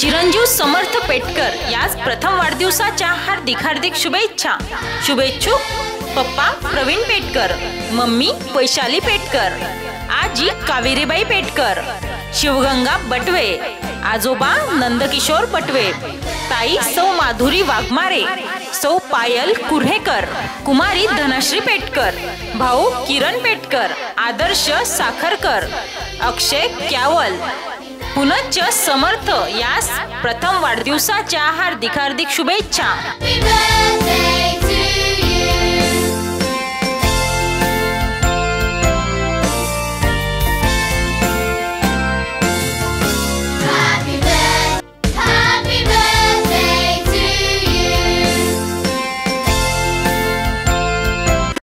चिरंजीव समर्थ पेटकर याच प्रथम वाढदिवसाच्या हार्दिक हार्दिक शुभेच्छा. शुभेच्छुक पप्पा प्रवीण पेटकर मम्मी वैशाली पेटकर आजी कावेरीबाई पेटकर शिवगंगा बटवे आजोबा नंदकिशोर बटवे ताई सौ माधुरी वाघमारे सौ पायल कुर्हेकर कुमारी धनश्री पेटकर भाऊ किरण पेटकर आदर्श साखरकर अक्षय क्यावल पुनश्च समर्थ यास प्रथम वाढदिवसाच्या हार्दिक हार्दिक शुभेच्छा.